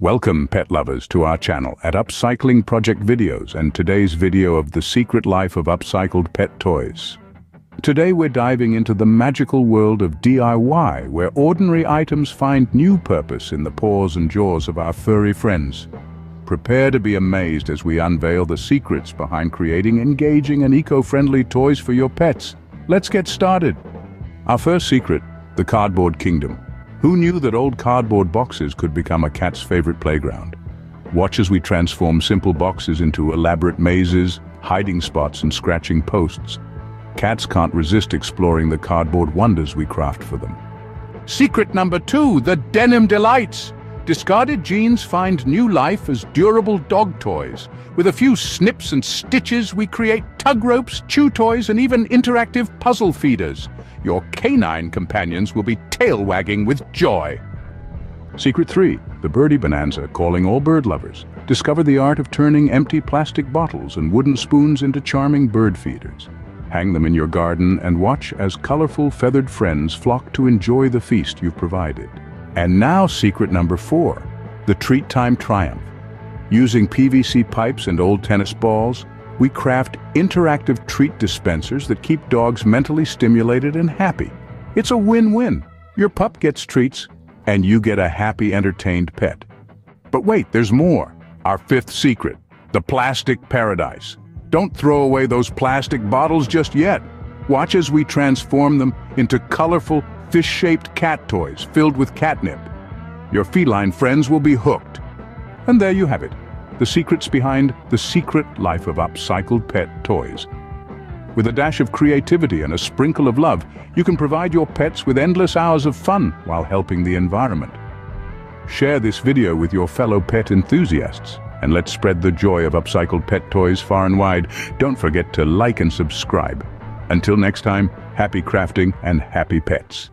Welcome, pet lovers, to our channel at Upcycling Project Videos and today's video of the secret life of upcycled pet toys. Today we're diving into the magical world of DIY, where ordinary items find new purpose in the paws and jaws of our furry friends. Prepare to be amazed as we unveil the secrets behind creating engaging and eco-friendly toys for your pets. Let's get started. Our first secret, the Cardboard Kingdom. Who knew that old cardboard boxes could become a cat's favorite playground? Watch as we transform simple boxes into elaborate mazes, hiding spots and scratching posts. Cats can't resist exploring the cardboard wonders we craft for them. Secret number two, the Denim Delights. Discarded jeans find new life as durable dog toys. With a few snips and stitches, we create tug ropes, chew toys, and even interactive puzzle feeders your canine companions will be tail-wagging with joy. Secret 3. The Birdie Bonanza, calling all bird lovers. Discover the art of turning empty plastic bottles and wooden spoons into charming bird feeders. Hang them in your garden and watch as colorful feathered friends flock to enjoy the feast you've provided. And now secret number 4. The Treat Time Triumph. Using PVC pipes and old tennis balls, we craft interactive treat dispensers that keep dogs mentally stimulated and happy. It's a win-win. Your pup gets treats, and you get a happy, entertained pet. But wait, there's more. Our fifth secret, the plastic paradise. Don't throw away those plastic bottles just yet. Watch as we transform them into colorful, fish-shaped cat toys filled with catnip. Your feline friends will be hooked. And there you have it the secrets behind the secret life of upcycled pet toys. With a dash of creativity and a sprinkle of love, you can provide your pets with endless hours of fun while helping the environment. Share this video with your fellow pet enthusiasts, and let's spread the joy of upcycled pet toys far and wide. Don't forget to like and subscribe. Until next time, happy crafting and happy pets.